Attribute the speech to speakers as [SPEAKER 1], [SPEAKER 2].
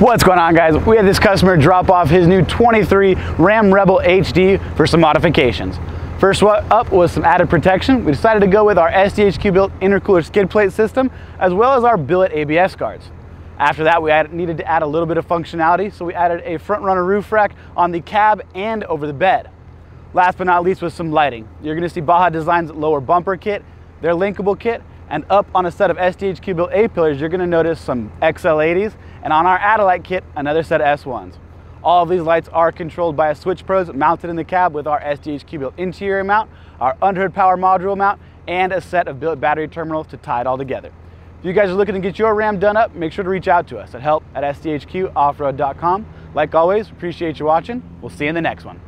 [SPEAKER 1] What's going on guys? We had this customer drop off his new 23 Ram Rebel HD for some modifications. First up was some added protection. We decided to go with our SDHQ built intercooler skid plate system as well as our billet ABS guards. After that, we needed to add a little bit of functionality, so we added a front runner roof rack on the cab and over the bed. Last but not least was some lighting. You're gonna see Baja Design's lower bumper kit, their linkable kit, and up on a set of SDHQ built A-pillars, you're gonna notice some XL80s and on our Add A Light kit, another set of S1s. All of these lights are controlled by a switch pros mounted in the cab with our SDHQ built interior mount, our underhood power module mount, and a set of built battery terminals to tie it all together. If you guys are looking to get your Ram done up, make sure to reach out to us at help at sdhqoffroad.com. Like always, appreciate you watching. We'll see you in the next one.